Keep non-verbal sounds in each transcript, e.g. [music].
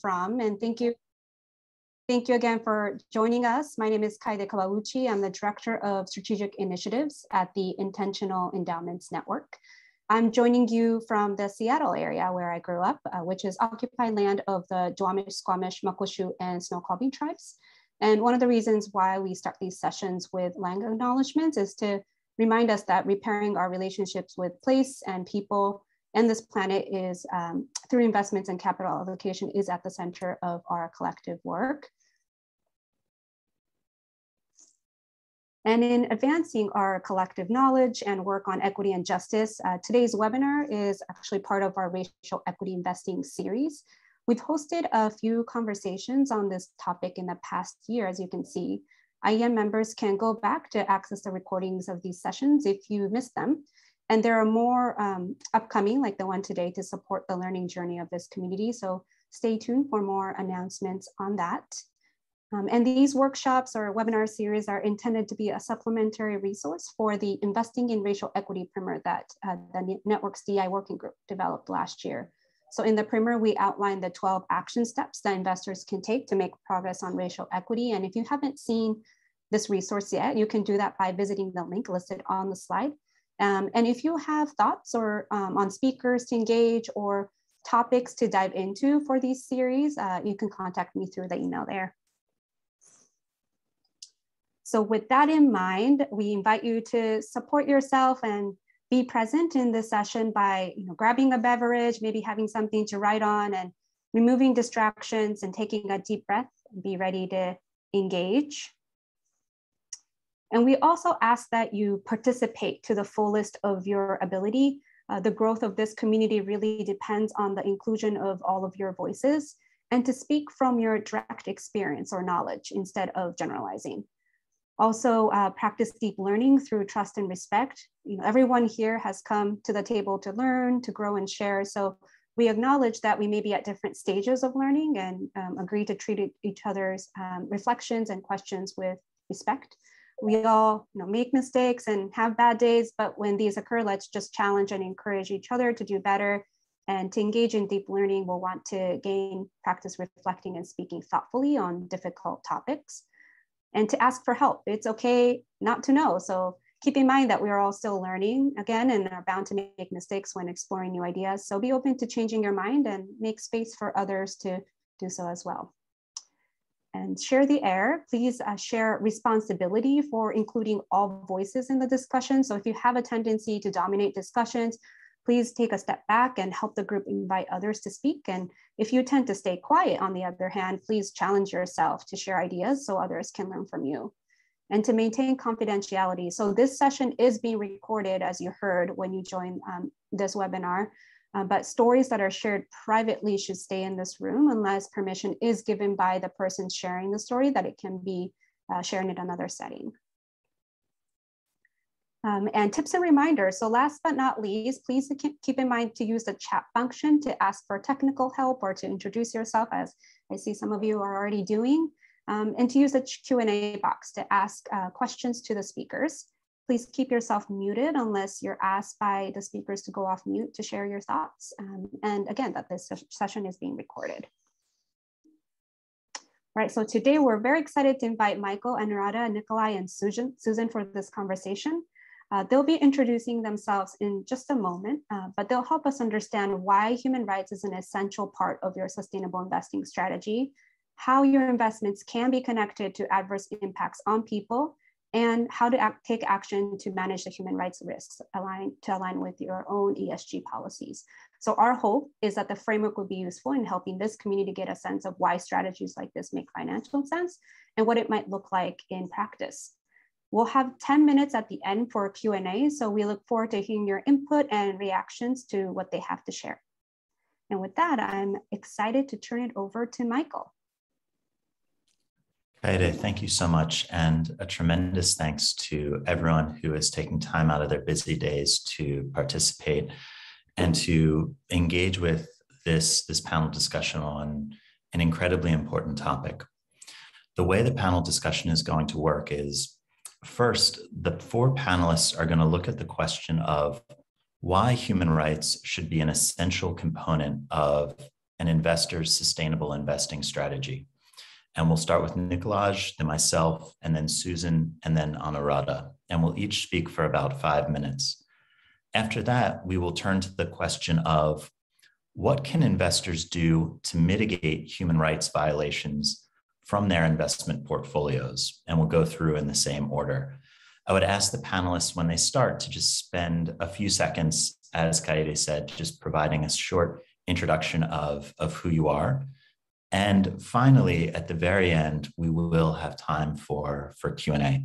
from, and thank you. Thank you again for joining us. My name is Kaede Kawauchi. I'm the Director of Strategic Initiatives at the Intentional Endowments Network. I'm joining you from the Seattle area where I grew up, uh, which is occupied land of the Duwamish, Squamish, Muckleshoot, and Snoqualmie tribes. And one of the reasons why we start these sessions with land acknowledgements is to remind us that repairing our relationships with place and people and this planet is um, through investments and capital allocation is at the center of our collective work. And in advancing our collective knowledge and work on equity and justice, uh, today's webinar is actually part of our racial equity investing series. We've hosted a few conversations on this topic in the past year, as you can see. IEN members can go back to access the recordings of these sessions if you missed them. And there are more um, upcoming, like the one today, to support the learning journey of this community. So stay tuned for more announcements on that. Um, and these workshops or webinar series are intended to be a supplementary resource for the Investing in Racial Equity primer that uh, the Network's DI Working Group developed last year. So in the primer, we outline the 12 action steps that investors can take to make progress on racial equity. And if you haven't seen this resource yet, you can do that by visiting the link listed on the slide. Um, and if you have thoughts or um, on speakers to engage or topics to dive into for these series, uh, you can contact me through the email there. So with that in mind, we invite you to support yourself and be present in this session by you know, grabbing a beverage, maybe having something to write on and removing distractions and taking a deep breath and be ready to engage. And we also ask that you participate to the fullest of your ability. Uh, the growth of this community really depends on the inclusion of all of your voices and to speak from your direct experience or knowledge instead of generalizing. Also uh, practice deep learning through trust and respect. You know, everyone here has come to the table to learn, to grow and share. So we acknowledge that we may be at different stages of learning and um, agree to treat each other's um, reflections and questions with respect we all you know, make mistakes and have bad days, but when these occur, let's just challenge and encourage each other to do better. And to engage in deep learning, we'll want to gain practice reflecting and speaking thoughtfully on difficult topics and to ask for help. It's okay not to know. So keep in mind that we're all still learning again and are bound to make mistakes when exploring new ideas. So be open to changing your mind and make space for others to do so as well and share the air. Please uh, share responsibility for including all voices in the discussion. So if you have a tendency to dominate discussions, please take a step back and help the group invite others to speak. And if you tend to stay quiet, on the other hand, please challenge yourself to share ideas so others can learn from you. And to maintain confidentiality. So this session is being recorded as you heard when you joined um, this webinar. Uh, but stories that are shared privately should stay in this room unless permission is given by the person sharing the story that it can be uh, shared in another setting. Um, and tips and reminders. So last but not least, please keep in mind to use the chat function to ask for technical help or to introduce yourself as I see some of you are already doing. Um, and to use the Q&A box to ask uh, questions to the speakers. Please keep yourself muted unless you're asked by the speakers to go off mute to share your thoughts. Um, and again, that this session is being recorded. All right, so today we're very excited to invite Michael, Anuradha, Nikolai, and Susan, Susan for this conversation. Uh, they'll be introducing themselves in just a moment, uh, but they'll help us understand why human rights is an essential part of your sustainable investing strategy, how your investments can be connected to adverse impacts on people, and how to act, take action to manage the human rights risks align, to align with your own ESG policies. So our hope is that the framework will be useful in helping this community get a sense of why strategies like this make financial sense and what it might look like in practice. We'll have 10 minutes at the end for Q&A, so we look forward to hearing your input and reactions to what they have to share. And with that, I'm excited to turn it over to Michael. Kaede, thank you so much. And a tremendous thanks to everyone who is taking time out of their busy days to participate and to engage with this, this panel discussion on an incredibly important topic. The way the panel discussion is going to work is first, the four panelists are going to look at the question of why human rights should be an essential component of an investor's sustainable investing strategy. And we'll start with Nicolaj, then myself, and then Susan, and then Anuradha. And we'll each speak for about five minutes. After that, we will turn to the question of what can investors do to mitigate human rights violations from their investment portfolios? And we'll go through in the same order. I would ask the panelists when they start to just spend a few seconds, as Kaede said, just providing a short introduction of, of who you are. And finally, at the very end, we will have time for, for Q&A.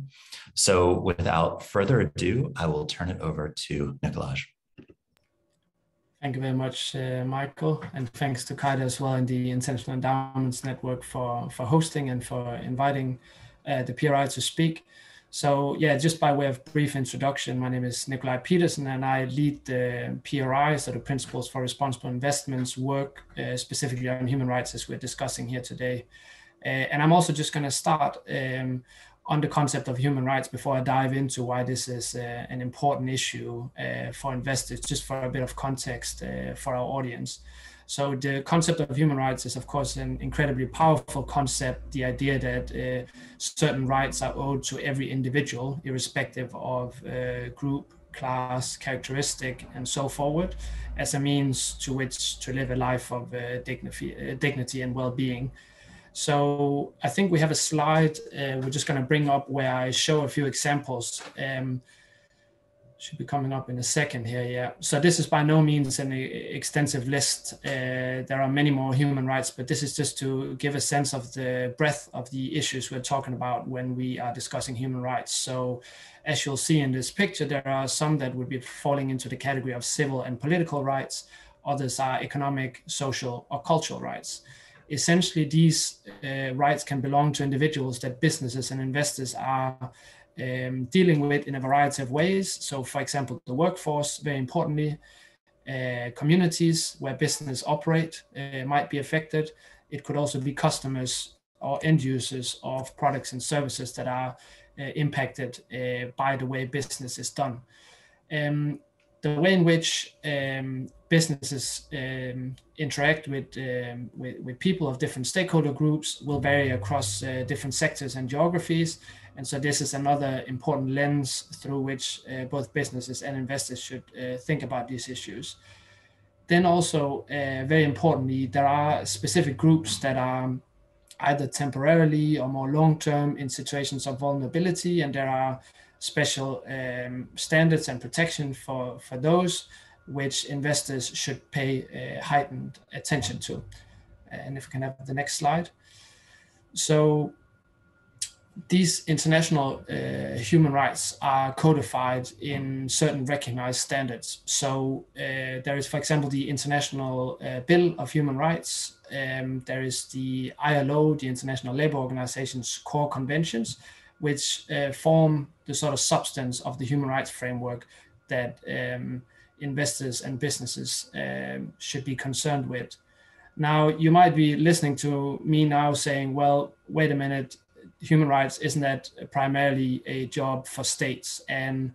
So without further ado, I will turn it over to Nicolaj. Thank you very much, uh, Michael, and thanks to Kaede as well and the Intentional Endowments Network for, for hosting and for inviting uh, the PRI to speak. So yeah, just by way of brief introduction, my name is Nikolai Peterson and I lead the PRI, so the Principles for Responsible Investments work uh, specifically on human rights as we're discussing here today. Uh, and I'm also just going to start um, on the concept of human rights before I dive into why this is uh, an important issue uh, for investors, just for a bit of context uh, for our audience. So the concept of human rights is, of course, an incredibly powerful concept. The idea that uh, certain rights are owed to every individual, irrespective of uh, group, class, characteristic, and so forward, as a means to which to live a life of uh, dignity, uh, dignity and well-being. So I think we have a slide. Uh, we're just going to bring up where I show a few examples. Um, should be coming up in a second here. Yeah. So this is by no means an extensive list. Uh, there are many more human rights, but this is just to give a sense of the breadth of the issues we're talking about when we are discussing human rights. So as you'll see in this picture, there are some that would be falling into the category of civil and political rights. Others are economic, social, or cultural rights. Essentially, these uh, rights can belong to individuals that businesses and investors are um, dealing with in a variety of ways. So, for example, the workforce, very importantly, uh, communities where business operate uh, might be affected. It could also be customers or end users of products and services that are uh, impacted uh, by the way business is done. Um, the way in which um, businesses um, interact with, um, with, with people of different stakeholder groups will vary across uh, different sectors and geographies. And so this is another important lens through which uh, both businesses and investors should uh, think about these issues. Then also, uh, very importantly, there are specific groups that are either temporarily or more long-term in situations of vulnerability, and there are special um, standards and protection for, for those which investors should pay uh, heightened attention to. And if we can have the next slide. So these international uh, human rights are codified in certain recognized standards. So uh, there is, for example, the International uh, Bill of Human Rights. Um, there is the ILO, the International Labour Organization's core conventions, which uh, form the sort of substance of the human rights framework that um, investors and businesses um, should be concerned with. Now, you might be listening to me now saying, well, wait a minute, human rights isn't that primarily a job for states? And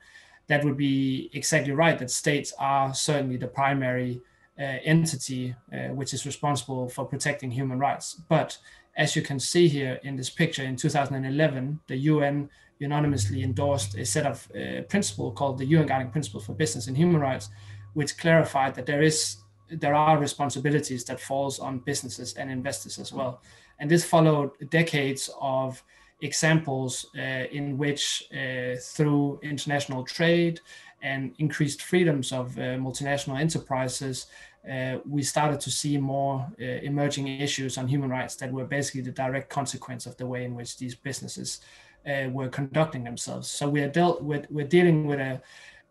that would be exactly right that states are certainly the primary uh, entity uh, which is responsible for protecting human rights. But as you can see here in this picture in 2011 the un unanimously endorsed a set of uh, principles called the un guiding principles for business and human rights which clarified that there is there are responsibilities that falls on businesses and investors as well and this followed decades of examples uh, in which, uh, through international trade and increased freedoms of uh, multinational enterprises, uh, we started to see more uh, emerging issues on human rights that were basically the direct consequence of the way in which these businesses uh, were conducting themselves. So we are dealt with, we're dealing with a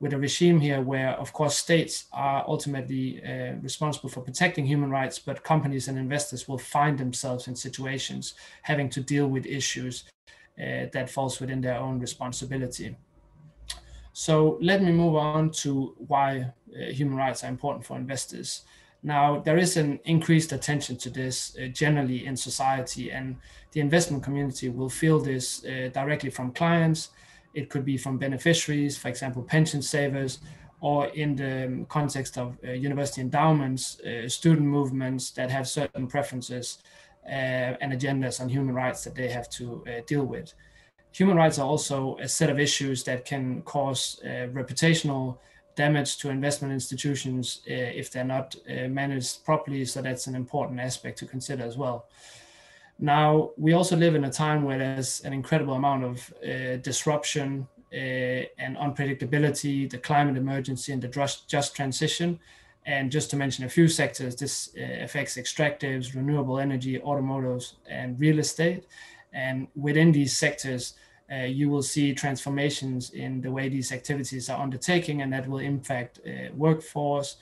with a regime here where, of course, states are ultimately uh, responsible for protecting human rights, but companies and investors will find themselves in situations having to deal with issues uh, that falls within their own responsibility. So let me move on to why uh, human rights are important for investors. Now, there is an increased attention to this uh, generally in society, and the investment community will feel this uh, directly from clients, it could be from beneficiaries, for example, pension savers, or in the context of uh, university endowments, uh, student movements that have certain preferences uh, and agendas on human rights that they have to uh, deal with. Human rights are also a set of issues that can cause uh, reputational damage to investment institutions uh, if they're not managed properly. So that's an important aspect to consider as well. Now, we also live in a time where there's an incredible amount of uh, disruption uh, and unpredictability, the climate emergency, and the just, transition. And just to mention a few sectors, this uh, affects extractives, renewable energy, automotives, and real estate. And within these sectors, uh, you will see transformations in the way these activities are undertaking, and that will impact uh, workforce,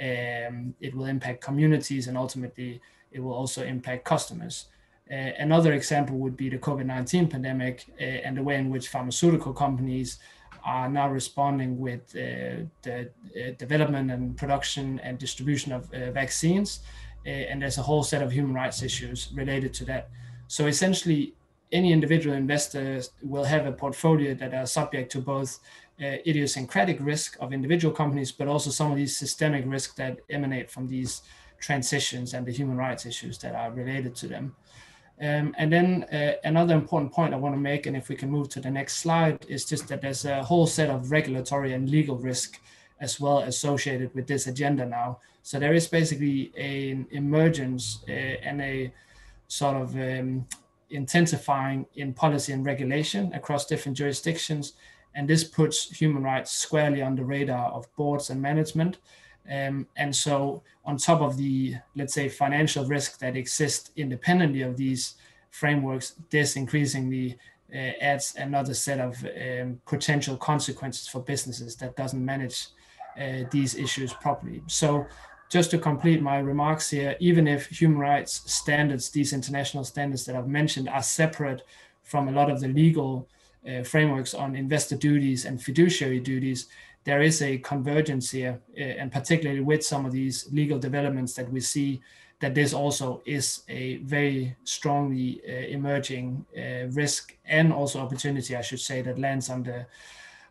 um, it will impact communities, and ultimately, it will also impact customers. Uh, another example would be the COVID 19 pandemic uh, and the way in which pharmaceutical companies are now responding with uh, the development and production and distribution of vaccines. and there's a whole set of human rights issues related to that. So essentially, any individual investor will have a portfolio that are subject to both uh, idiosyncratic risk of individual companies, but also some of these systemic risks that emanate from these transitions and the human rights issues that are related to them. Um, and then uh, another important point I want to make, and if we can move to the next slide, is just that there's a whole set of regulatory and legal risk as well associated with this agenda now. So there is basically an emergence uh, and a sort of um, intensifying in policy and regulation across different jurisdictions. And this puts human rights squarely on the radar of boards and management. Um, and so, on top of the, let's say, financial risk that exists independently of these frameworks, this increasingly uh, adds another set of um, potential consequences for businesses that doesn't manage uh, these issues properly. So, just to complete my remarks here, even if human rights standards, these international standards that I've mentioned, are separate from a lot of the legal uh, frameworks on investor duties and fiduciary duties, there is a convergence here, uh, and particularly with some of these legal developments that we see, that this also is a very strongly uh, emerging uh, risk and also opportunity, I should say, that lands on the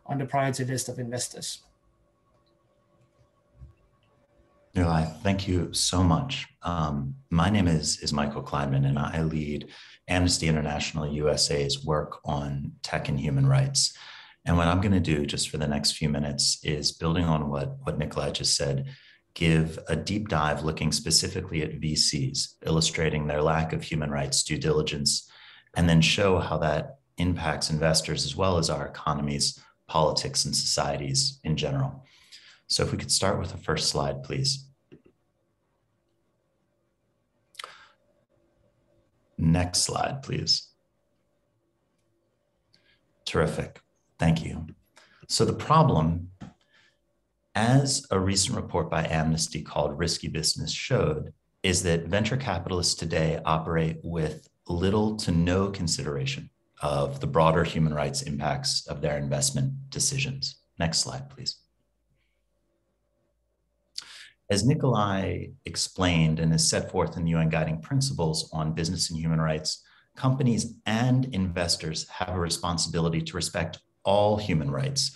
on the priority list of investors. Eli, thank you so much. Um, my name is, is Michael Kleinman, and I lead Amnesty International USA's work on tech and human rights. And what I'm going to do just for the next few minutes is building on what, what Nikolai just said, give a deep dive looking specifically at VCs, illustrating their lack of human rights due diligence, and then show how that impacts investors as well as our economies, politics, and societies in general. So if we could start with the first slide, please. Next slide, please. Terrific. Thank you. So the problem, as a recent report by Amnesty called Risky Business showed, is that venture capitalists today operate with little to no consideration of the broader human rights impacts of their investment decisions. Next slide, please. As Nikolai explained and is set forth in the UN Guiding Principles on Business and Human Rights, companies and investors have a responsibility to respect all human rights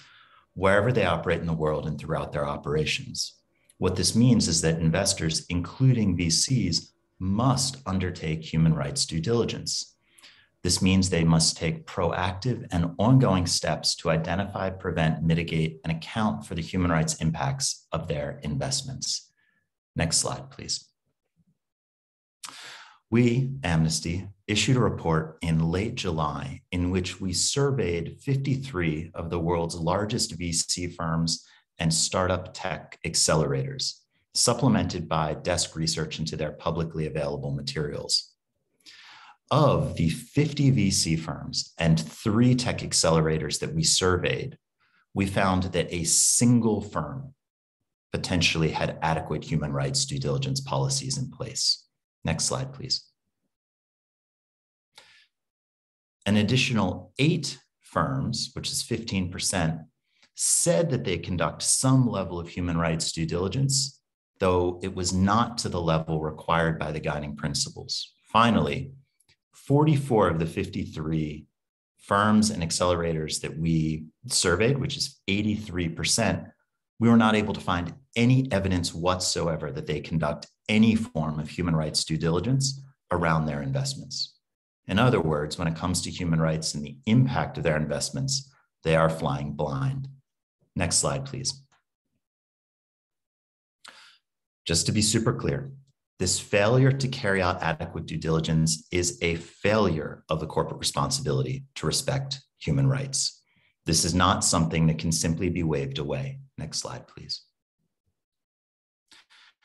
wherever they operate in the world and throughout their operations. What this means is that investors, including VCs, must undertake human rights due diligence. This means they must take proactive and ongoing steps to identify, prevent, mitigate, and account for the human rights impacts of their investments. Next slide, please. We, Amnesty, issued a report in late July in which we surveyed 53 of the world's largest VC firms and startup tech accelerators, supplemented by desk research into their publicly available materials. Of the 50 VC firms and three tech accelerators that we surveyed, we found that a single firm potentially had adequate human rights due diligence policies in place. Next slide, please. An additional eight firms, which is 15%, said that they conduct some level of human rights due diligence, though it was not to the level required by the guiding principles. Finally, 44 of the 53 firms and accelerators that we surveyed, which is 83%, we were not able to find any evidence whatsoever that they conduct any form of human rights due diligence around their investments. In other words, when it comes to human rights and the impact of their investments, they are flying blind. Next slide, please. Just to be super clear, this failure to carry out adequate due diligence is a failure of the corporate responsibility to respect human rights. This is not something that can simply be waved away. Next slide, please.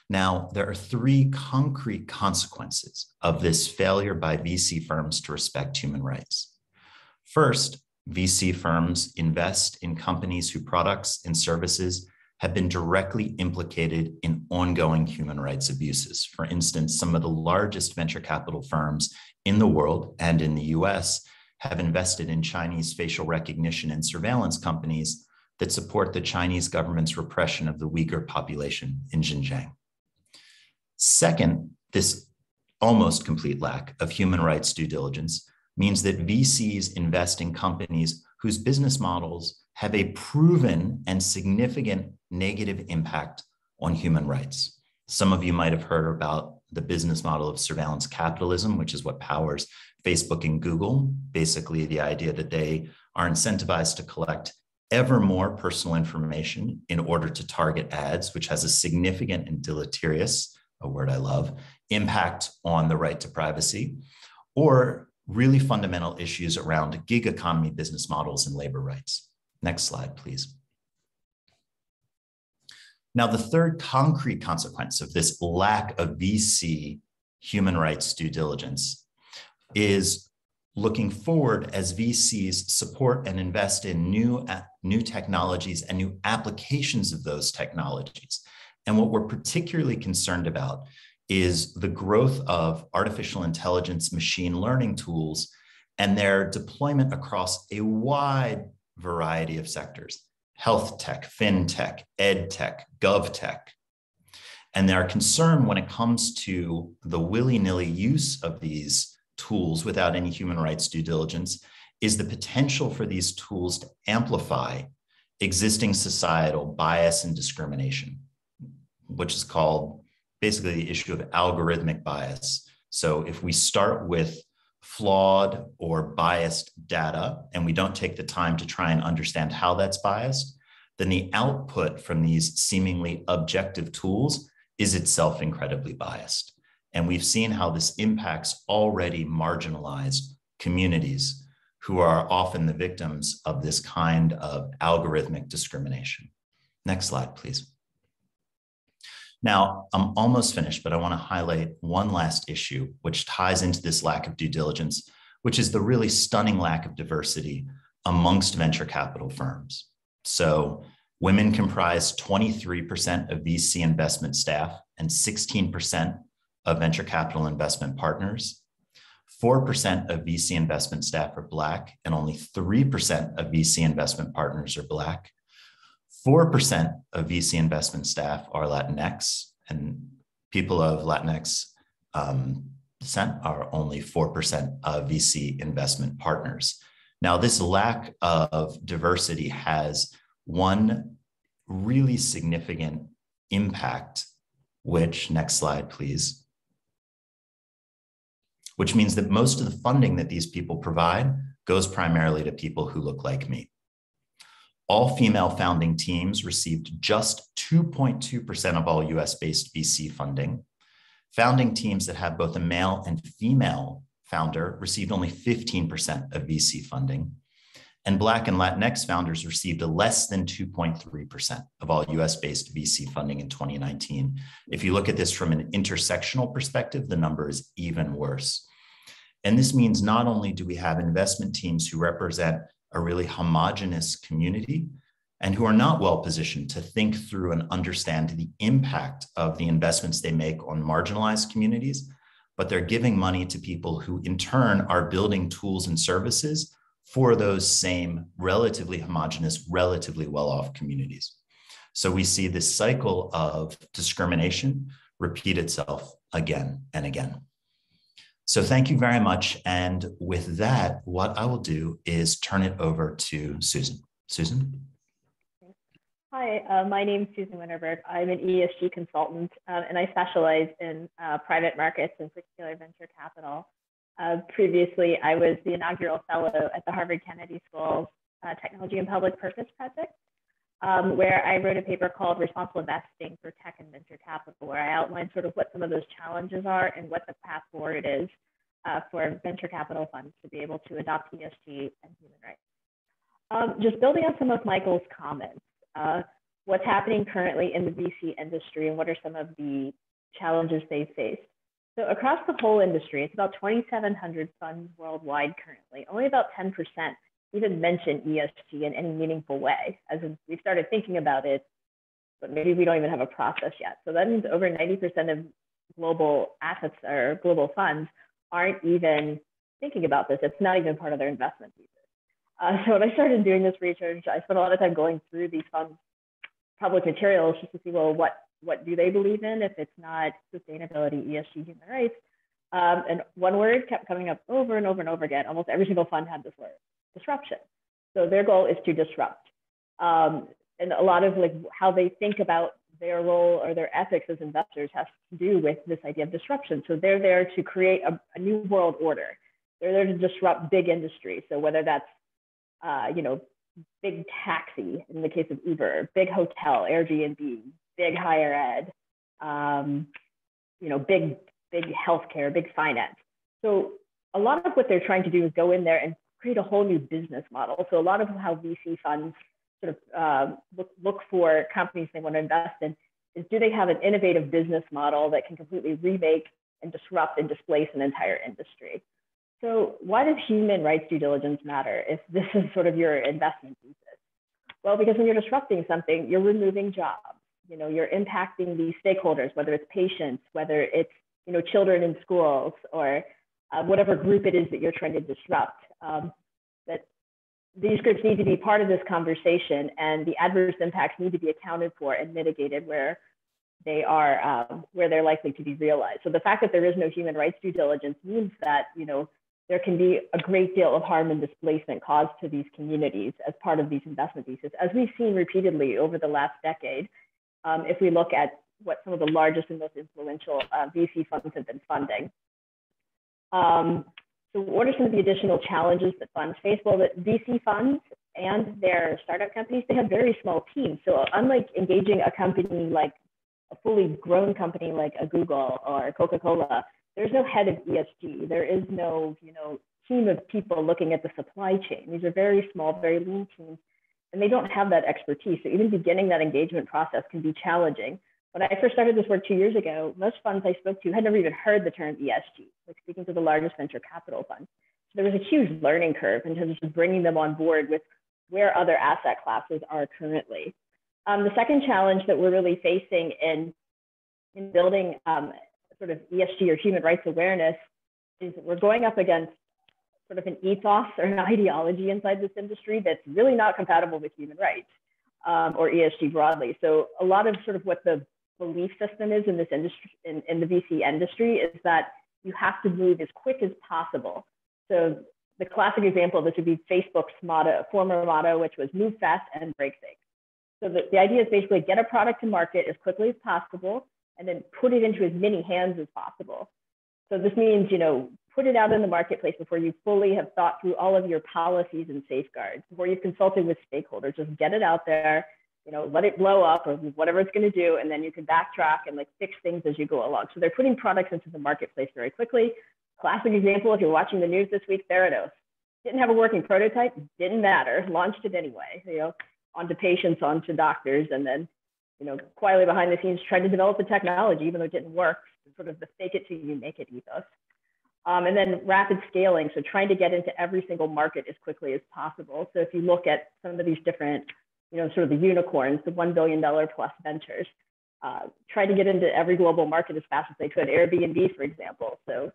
Now, there are three concrete consequences of this failure by VC firms to respect human rights. First, VC firms invest in companies whose products and services have been directly implicated in ongoing human rights abuses. For instance, some of the largest venture capital firms in the world and in the US have invested in Chinese facial recognition and surveillance companies that support the Chinese government's repression of the Uyghur population in Xinjiang. Second, this almost complete lack of human rights due diligence means that VCs invest in companies whose business models have a proven and significant negative impact on human rights. Some of you might have heard about the business model of surveillance capitalism, which is what powers Facebook and Google. Basically, the idea that they are incentivized to collect ever more personal information in order to target ads, which has a significant and deleterious, a word I love, impact on the right to privacy, or really fundamental issues around gig economy business models and labor rights. Next slide, please. Now, the third concrete consequence of this lack of VC human rights due diligence is looking forward as VCs support and invest in new, uh, new technologies and new applications of those technologies. And what we're particularly concerned about is the growth of artificial intelligence machine learning tools and their deployment across a wide variety of sectors health tech, fintech, ed tech, gov tech. And they are concerned when it comes to the willy nilly use of these tools without any human rights due diligence is the potential for these tools to amplify existing societal bias and discrimination, which is called basically the issue of algorithmic bias. So if we start with flawed or biased data and we don't take the time to try and understand how that's biased, then the output from these seemingly objective tools is itself incredibly biased. And we've seen how this impacts already marginalized communities who are often the victims of this kind of algorithmic discrimination. Next slide, please. Now, I'm almost finished, but I want to highlight one last issue, which ties into this lack of due diligence, which is the really stunning lack of diversity amongst venture capital firms. So, women comprise 23% of VC investment staff and 16% of venture capital investment partners. 4% of VC investment staff are Black, and only 3% of VC investment partners are Black. 4% of VC investment staff are Latinx, and people of Latinx um, descent are only 4% of VC investment partners. Now, this lack of diversity has one really significant impact, which, next slide, please, which means that most of the funding that these people provide goes primarily to people who look like me. All female founding teams received just 2.2% of all US based VC funding. Founding teams that have both a male and female founder received only 15% of VC funding. And Black and Latinx founders received a less than 2.3% of all US based VC funding in 2019. If you look at this from an intersectional perspective, the number is even worse. And this means not only do we have investment teams who represent a really homogenous community and who are not well positioned to think through and understand the impact of the investments they make on marginalized communities, but they're giving money to people who in turn are building tools and services for those same relatively homogenous, relatively well-off communities. So we see this cycle of discrimination repeat itself again and again. So thank you very much. And with that, what I will do is turn it over to Susan. Susan? Hi, uh, my name is Susan Winterberg. I'm an ESG consultant, uh, and I specialize in uh, private markets, in particular venture capital. Uh, previously, I was the inaugural fellow at the Harvard Kennedy School's uh, Technology and Public Purpose Project, um, where I wrote a paper called Responsible Investing for Tech and Venture Capital, where I outlined sort of what some of those challenges are and what the path forward is uh, for venture capital funds to be able to adopt ESG and human rights. Um, just building on some of Michael's comments, uh, what's happening currently in the VC industry and what are some of the challenges they face. So across the whole industry, it's about 2,700 funds worldwide currently. Only about 10% even mention ESG in any meaningful way, as we started thinking about it, but maybe we don't even have a process yet. So that means over 90% of global assets or global funds aren't even thinking about this. It's not even part of their investment thesis. Uh, so when I started doing this research, I spent a lot of time going through these funds public materials just to see, well, what, what do they believe in if it's not sustainability, ESG, human rights? Um, and one word kept coming up over and over and over again. Almost every single fund had this word, disruption. So their goal is to disrupt. Um, and a lot of like how they think about their role or their ethics as investors has to do with this idea of disruption. So they're there to create a, a new world order. They're there to disrupt big industry. So whether that's uh, you know, big taxi in the case of Uber, big hotel, Airbnb, big higher ed, um, you know, big, big healthcare, big finance. So a lot of what they're trying to do is go in there and create a whole new business model. So a lot of how VC funds sort of uh, look, look for companies they want to invest in is do they have an innovative business model that can completely remake and disrupt and displace an entire industry? So why does human rights due diligence matter if this is sort of your investment thesis? Well, because when you're disrupting something, you're removing jobs. You know, you're impacting the stakeholders, whether it's patients, whether it's you know children in schools, or uh, whatever group it is that you're trying to disrupt. Um, that these groups need to be part of this conversation, and the adverse impacts need to be accounted for and mitigated where they are um, where they're likely to be realized. So the fact that there is no human rights due diligence means that you know there can be a great deal of harm and displacement caused to these communities as part of these investment theses, as we've seen repeatedly over the last decade. Um, if we look at what some of the largest and most influential uh, VC funds have been funding. Um, so what are some of the additional challenges that funds face? Well, the VC funds and their startup companies, they have very small teams. So unlike engaging a company like a fully grown company like a Google or Coca-Cola, there's no head of ESG. There is no, you know, team of people looking at the supply chain. These are very small, very lean teams, and they don't have that expertise. So even beginning that engagement process can be challenging. When I first started this work two years ago, most funds I spoke to had never even heard the term ESG, like speaking to the largest venture capital fund. So there was a huge learning curve in terms of bringing them on board with where other asset classes are currently. Um, the second challenge that we're really facing in, in building um, sort of ESG or human rights awareness is we're going up against sort of an ethos or an [laughs] ideology inside this industry that's really not compatible with human rights um, or ESG broadly. So a lot of sort of what the belief system is in this industry, in, in the VC industry, is that you have to move as quick as possible. So the classic example of this would be Facebook's motto, former motto, which was move fast and break things. So the, the idea is basically get a product to market as quickly as possible and then put it into as many hands as possible. So this means, you know, put it out in the marketplace before you fully have thought through all of your policies and safeguards, before you've consulted with stakeholders. Just get it out there, you know, let it blow up or whatever it's going to do, and then you can backtrack and like fix things as you go along. So they're putting products into the marketplace very quickly. Classic example, if you're watching the news this week, Theranos didn't have a working prototype, didn't matter, launched it anyway, you know, onto patients, onto doctors, and then you know, quietly behind the scenes tried to develop the technology, even though it didn't work, sort of the fake it till you make it ethos. Um, and then rapid scaling, so trying to get into every single market as quickly as possible. So if you look at some of these different, you know, sort of the unicorns, the $1 billion plus ventures, uh, try to get into every global market as fast as they could. Airbnb, for example. So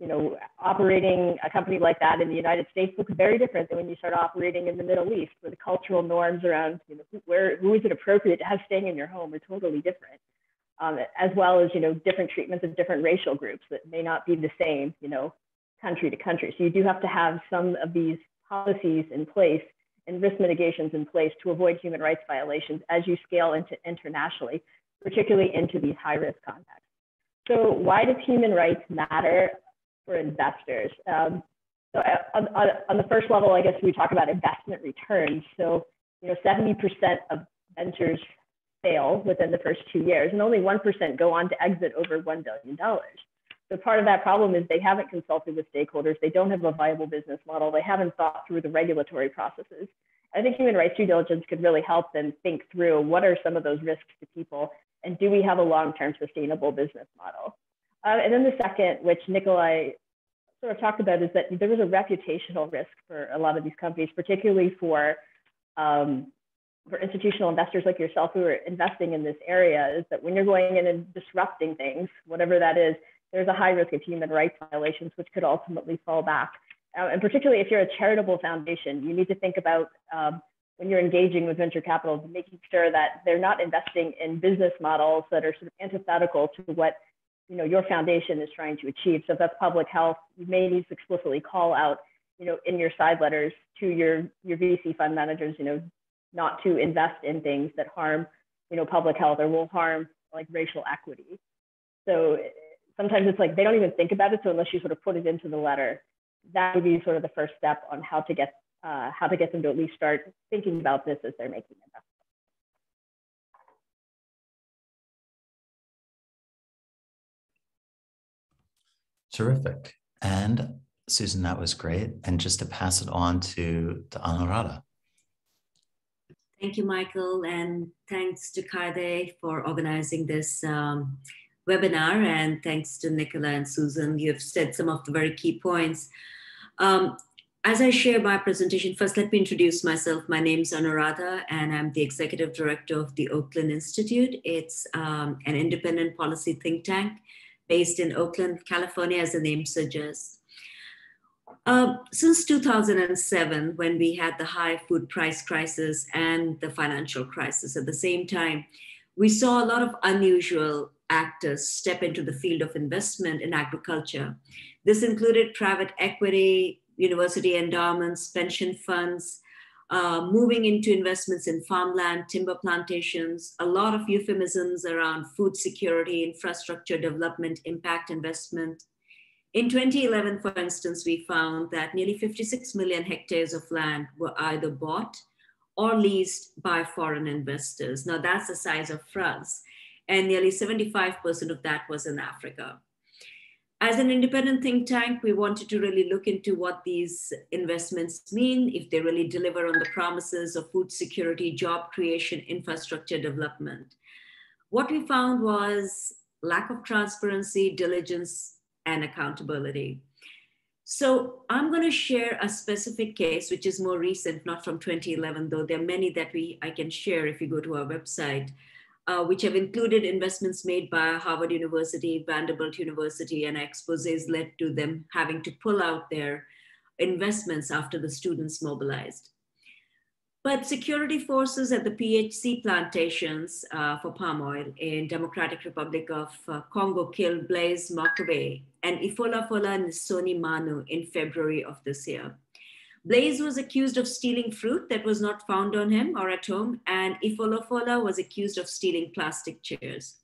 you know, operating a company like that in the United States looks very different than when you start operating in the Middle East, where the cultural norms around, you know, where who is it appropriate to have staying in your home are totally different, um, as well as you know different treatments of different racial groups that may not be the same, you know, country to country. So you do have to have some of these policies in place and risk mitigations in place to avoid human rights violations as you scale into internationally, particularly into these high risk contexts. So why does human rights matter for investors? Um, so uh, on, on, on, the first level, I guess we talk about investment returns. So, you know, 70% of ventures fail within the first two years, and only 1% go on to exit over $1 billion. So part of that problem is they haven't consulted with stakeholders. They don't have a viable business model. They haven't thought through the regulatory processes. I think human rights due diligence could really help them think through what are some of those risks to people and do we have a long-term sustainable business model? Uh, and then the second, which Nikolai sort of talked about, is that there was a reputational risk for a lot of these companies, particularly for um, for institutional investors like yourself who are investing in this area, is that when you're going in and disrupting things, whatever that is, there's a high risk of human rights violations, which could ultimately fall back. Uh, and particularly if you're a charitable foundation, you need to think about um, when you're engaging with venture capital, making sure that they're not investing in business models that are sort of antithetical to what you know your foundation is trying to achieve. So if that's public health, you may need to explicitly call out, you know, in your side letters to your your VC fund managers, you know, not to invest in things that harm, you know, public health or will harm like racial equity. So sometimes it's like they don't even think about it. So unless you sort of put it into the letter, that would be sort of the first step on how to get uh, how to get them to at least start thinking about this as they're making investments. Terrific. And Susan, that was great. And just to pass it on to, to Anuradha. Thank you, Michael, and thanks to Kaede for organizing this um, webinar, and thanks to Nicola and Susan. You've said some of the very key points. Um, as I share my presentation, first let me introduce myself. My name is Anuradha, and I'm the executive director of the Oakland Institute. It's um, an independent policy think tank based in Oakland, California, as the name suggests. Uh, since 2007, when we had the high food price crisis and the financial crisis at the same time, we saw a lot of unusual actors step into the field of investment in agriculture. This included private equity, university endowments, pension funds, uh, moving into investments in farmland, timber plantations, a lot of euphemisms around food security, infrastructure development, impact investment. In 2011, for instance, we found that nearly 56 million hectares of land were either bought or leased by foreign investors. Now that's the size of France. And nearly 75% of that was in Africa as an independent think tank, we wanted to really look into what these investments mean, if they really deliver on the promises of food security, job creation, infrastructure development. What we found was lack of transparency, diligence, and accountability. So I'm going to share a specific case, which is more recent, not from 2011, though there are many that we I can share if you go to our website uh, which have included investments made by Harvard University, Vanderbilt University, and exposes led to them having to pull out their investments after the students mobilized. But security forces at the PHC plantations uh, for palm oil in Democratic Republic of uh, Congo killed Blaise Makabe and Ifolafola Nsoni Manu in February of this year. Blaise was accused of stealing fruit that was not found on him or at home, and Ifolofola was accused of stealing plastic chairs.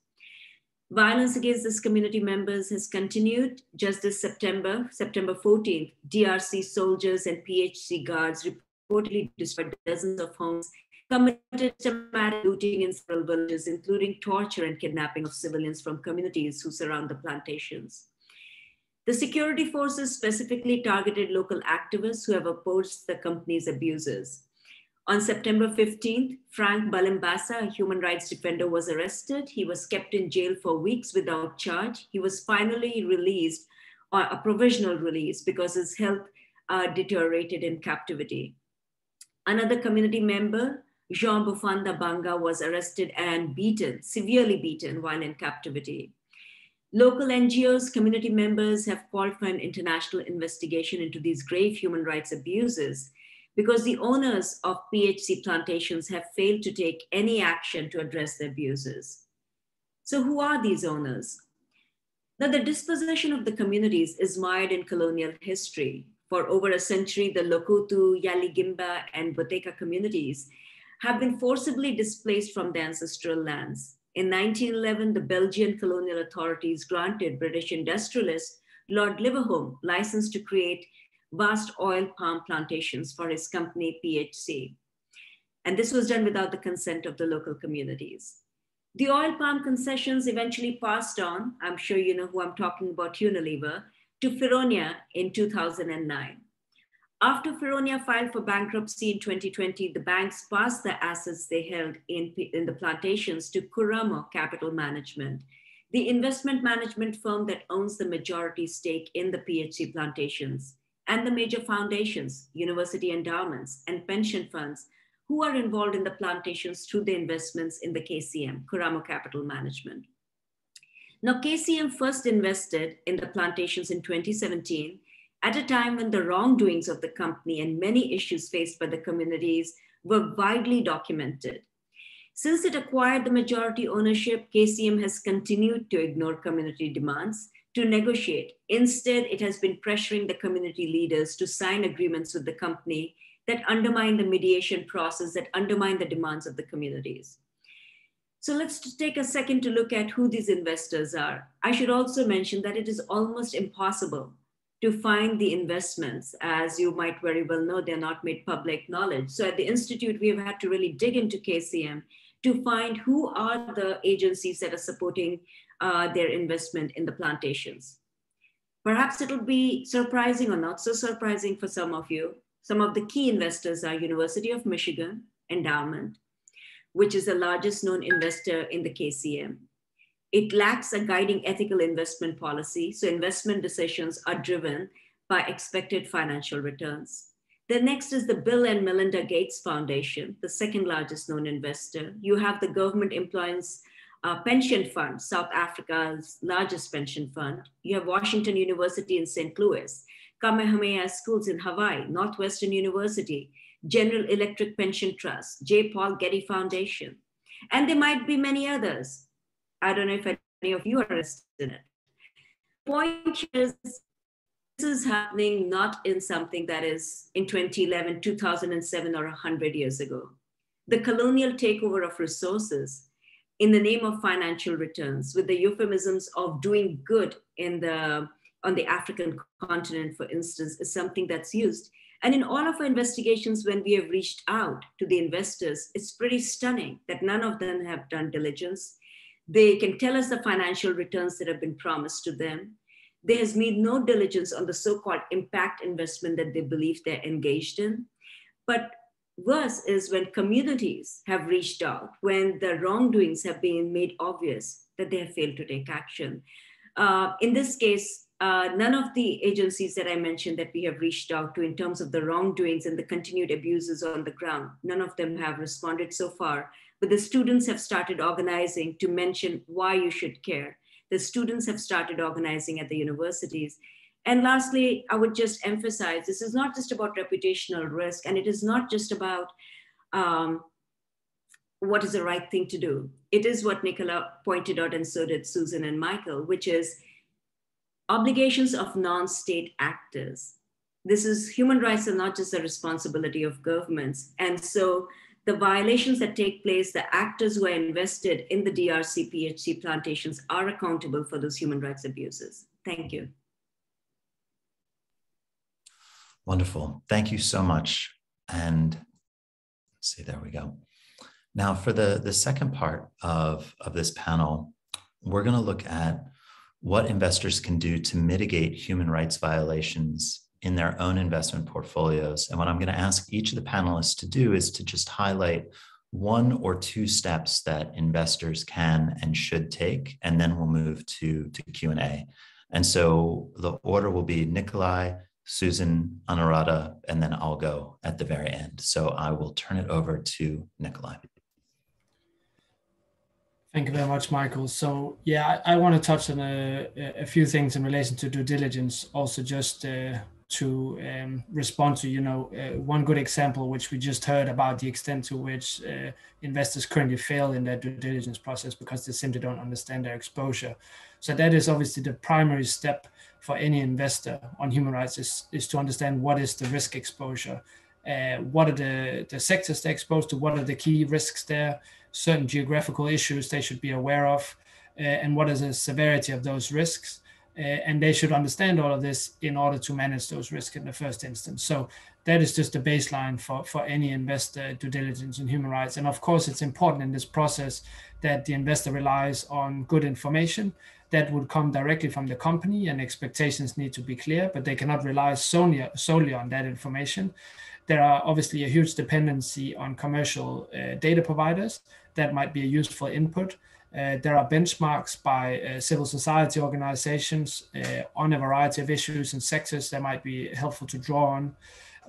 Violence against these community members has continued just this September, September 14th. DRC soldiers and PHC guards reportedly destroyed dozens of homes, committed systematic looting in several villages, including torture and kidnapping of civilians from communities who surround the plantations. The security forces specifically targeted local activists who have opposed the company's abuses. On September 15th, Frank Balimbasa, a human rights defender, was arrested. He was kept in jail for weeks without charge. He was finally released, or a provisional release, because his health uh, deteriorated in captivity. Another community member, Jean Bufanda Banga, was arrested and beaten, severely beaten while in captivity. Local NGOs, community members have called for an international investigation into these grave human rights abuses because the owners of PHC plantations have failed to take any action to address the abuses. So who are these owners? Now the dispossession of the communities is mired in colonial history. for over a century, the Lokutu, Yaligimba, and Boteka communities have been forcibly displaced from their ancestral lands. In 1911, the Belgian colonial authorities granted British industrialist Lord Leverhulme license to create vast oil palm plantations for his company PHC. And this was done without the consent of the local communities. The oil palm concessions eventually passed on, I'm sure you know who I'm talking about, Unilever, to Feronia in 2009. After Feronia filed for bankruptcy in 2020, the banks passed the assets they held in, in the plantations to Kuramo Capital Management, the investment management firm that owns the majority stake in the PHC plantations, and the major foundations, university endowments, and pension funds who are involved in the plantations through the investments in the KCM, Kuramo Capital Management. Now, KCM first invested in the plantations in 2017 at a time when the wrongdoings of the company and many issues faced by the communities were widely documented. Since it acquired the majority ownership, KCM has continued to ignore community demands to negotiate. Instead, it has been pressuring the community leaders to sign agreements with the company that undermine the mediation process, that undermine the demands of the communities. So let's take a second to look at who these investors are. I should also mention that it is almost impossible to find the investments. As you might very well know, they're not made public knowledge. So at the Institute, we have had to really dig into KCM to find who are the agencies that are supporting uh, their investment in the plantations. Perhaps it'll be surprising or not so surprising for some of you. Some of the key investors are University of Michigan Endowment, which is the largest known investor in the KCM. It lacks a guiding ethical investment policy, so investment decisions are driven by expected financial returns. The next is the Bill and Melinda Gates Foundation, the second largest known investor. You have the Government Employees uh, Pension Fund, South Africa's largest pension fund. You have Washington University in St. Louis, Kamehameha Schools in Hawaii, Northwestern University, General Electric Pension Trust, J. Paul Getty Foundation, and there might be many others. I don't know if any of you are interested in it. Point is, this is happening not in something that is in 2011, 2007, or 100 years ago. The colonial takeover of resources in the name of financial returns, with the euphemisms of doing good in the on the African continent, for instance, is something that's used and in all of our investigations, when we have reached out to the investors, it's pretty stunning that none of them have done diligence. They can tell us the financial returns that have been promised to them. There has made no diligence on the so called impact investment that they believe they're engaged in. But worse is when communities have reached out, when the wrongdoings have been made obvious that they have failed to take action. Uh, in this case, uh, none of the agencies that I mentioned that we have reached out to in terms of the wrongdoings and the continued abuses on the ground, none of them have responded so far. But the students have started organizing to mention why you should care. The students have started organizing at the universities. And lastly, I would just emphasize this is not just about reputational risk, and it is not just about um, what is the right thing to do. It is what Nicola pointed out, and so did Susan and Michael, which is obligations of non-state actors. This is human rights are not just the responsibility of governments. And so the violations that take place, the actors who are invested in the DRC PHC plantations are accountable for those human rights abuses. Thank you. Wonderful. Thank you so much. And see, there we go. Now for the, the second part of, of this panel, we're going to look at what investors can do to mitigate human rights violations in their own investment portfolios. And what I'm going to ask each of the panelists to do is to just highlight one or two steps that investors can and should take, and then we'll move to, to Q&A. And so the order will be Nikolai, Susan, Anuradha, and then I'll go at the very end. So I will turn it over to Nikolai. Thank you very much, Michael. So yeah, I, I want to touch on a, a, few things in relation to due diligence, also just uh, to um, respond to, you know, uh, one good example, which we just heard about the extent to which uh, investors currently fail in their due diligence process because they simply don't understand their exposure. So that is obviously the primary step for any investor on human rights is, is to understand what is the risk exposure, uh, what are the, the sectors they're exposed to, what are the key risks there, certain geographical issues they should be aware of, uh, and what is the severity of those risks. Uh, and they should understand all of this in order to manage those risks in the first instance. So that is just a baseline for, for any investor due diligence in human rights. And of course, it's important in this process that the investor relies on good information that would come directly from the company and expectations need to be clear, but they cannot rely solely, solely on that information. There are obviously a huge dependency on commercial uh, data providers that might be a useful input. Uh, there are benchmarks by uh, civil society organizations uh, on a variety of issues and sectors that might be helpful to draw on.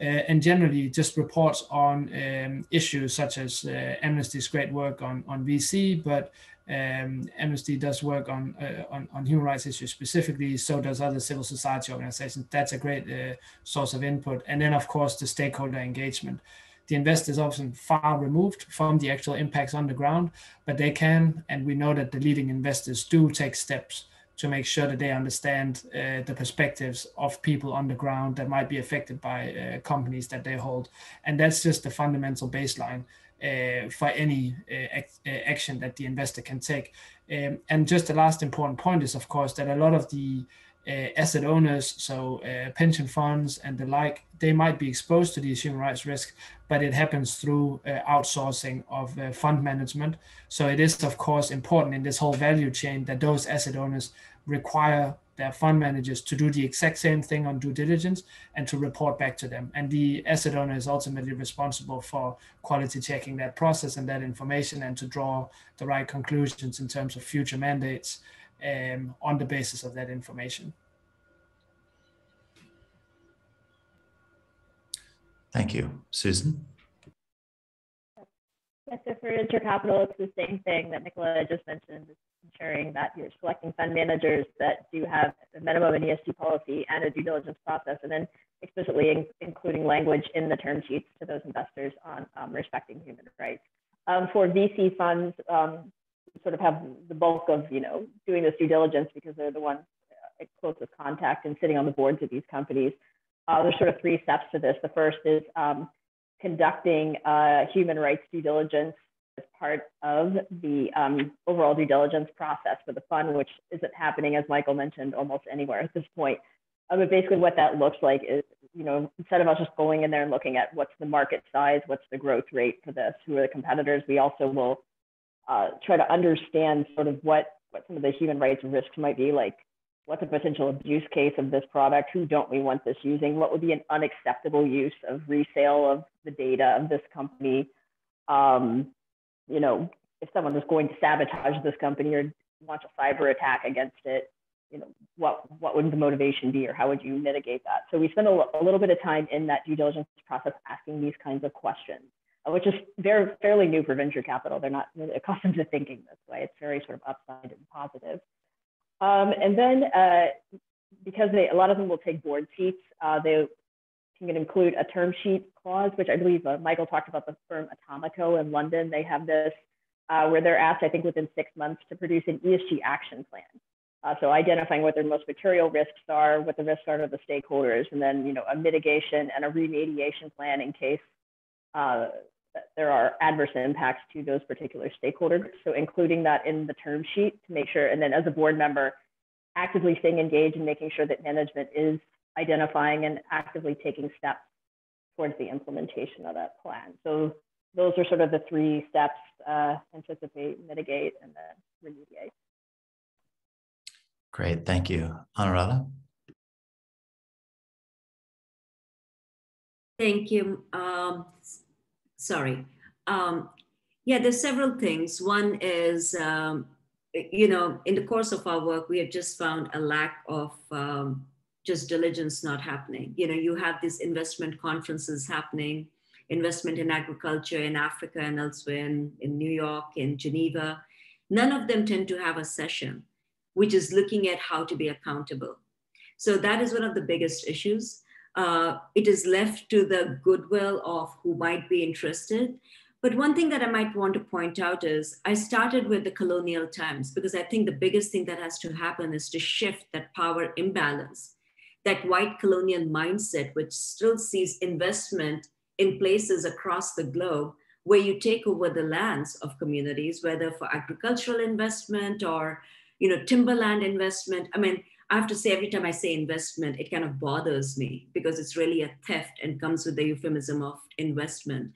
Uh, and generally just reports on um, issues such as uh, Amnesty's great work on, on VC, but um, Amnesty does work on, uh, on, on human rights issues specifically. So does other civil society organizations. That's a great source of input. And then, of course, the stakeholder engagement. The investor is often far removed from the actual impacts on the ground, but they can, and we know that the leading investors do take steps to make sure that they understand uh, the perspectives of people on the ground that might be affected by uh, companies that they hold. And that's just the fundamental baseline uh, for any uh, uh, action that the investor can take. Um, and just the last important point is, of course, that a lot of the asset owners, so uh, pension funds and the like, they might be exposed to these human rights risks, but it happens through uh, outsourcing of fund management. So it is, of course, important in this whole value chain that those asset owners require their fund managers to do the exact same thing on due diligence and to report back to them. And the asset owner is ultimately responsible for quality checking that process and that information and to draw the right conclusions in terms of future mandates um, on the basis of that information. Thank you. Susan? Yes, so for intercapital, it's the same thing that Nicola just mentioned, ensuring that you're selecting fund managers that do have a minimum an ESG policy and a due diligence process, and then explicitly in, including language in the term sheets to those investors on um, respecting human rights. Um, for VC funds, um, sort of have the bulk of you know doing this due diligence because they're the ones uh, closest contact and sitting on the boards of these companies. Uh, there's sort of three steps to this. The first is um, conducting uh, human rights due diligence as part of the um, overall due diligence process for the fund, which isn't happening, as Michael mentioned, almost anywhere at this point. Uh, but basically, what that looks like is, you know, instead of us just going in there and looking at what's the market size, what's the growth rate for this, who are the competitors, we also will uh, try to understand sort of what what some of the human rights risks might be, like what's a potential abuse case of this product, who don't we want this using, what would be an unacceptable use of resale of the data of this company. Um, you know, if someone was going to sabotage this company or launch a cyber attack against it, you know, what what would the motivation be, or how would you mitigate that? So we spend a, a little bit of time in that due diligence process asking these kinds of questions which is very fairly new for venture capital. They're not really accustomed to thinking this way. It's very sort of upside and positive. Um, and then uh, because they, a lot of them will take board seats, uh, they can include a term sheet clause, which I believe uh, Michael talked about the firm Atomico in London. They have this uh, where they're asked, I think within six months, to produce an ESG action plan. Uh, so identifying what their most material risks are, what the risks are to the stakeholders, and then you know a mitigation and a remediation plan in case uh, there are adverse impacts to those particular stakeholders. So including that in the term sheet to make sure, and then as a board member, actively staying engaged and making sure that management is identifying and actively taking steps towards the implementation of that plan. So those are sort of the three steps, uh, anticipate, mitigate, and then remediate. Great, thank you. Anuradha? Thank you. Um, sorry. Um, yeah, there's several things. One is, um, you know, in the course of our work, we have just found a lack of um, just diligence not happening. You know, you have these investment conferences happening, investment in agriculture in Africa and elsewhere in, in New York, in Geneva. None of them tend to have a session, which is looking at how to be accountable. So that is one of the biggest issues uh, it is left to the goodwill of who might be interested. But one thing that I might want to point out is I started with the colonial times because I think the biggest thing that has to happen is to shift that power imbalance, that white colonial mindset, which still sees investment in places across the globe where you take over the lands of communities, whether for agricultural investment or you know timberland investment. I mean, I have to say every time I say investment, it kind of bothers me because it's really a theft and comes with the euphemism of investment.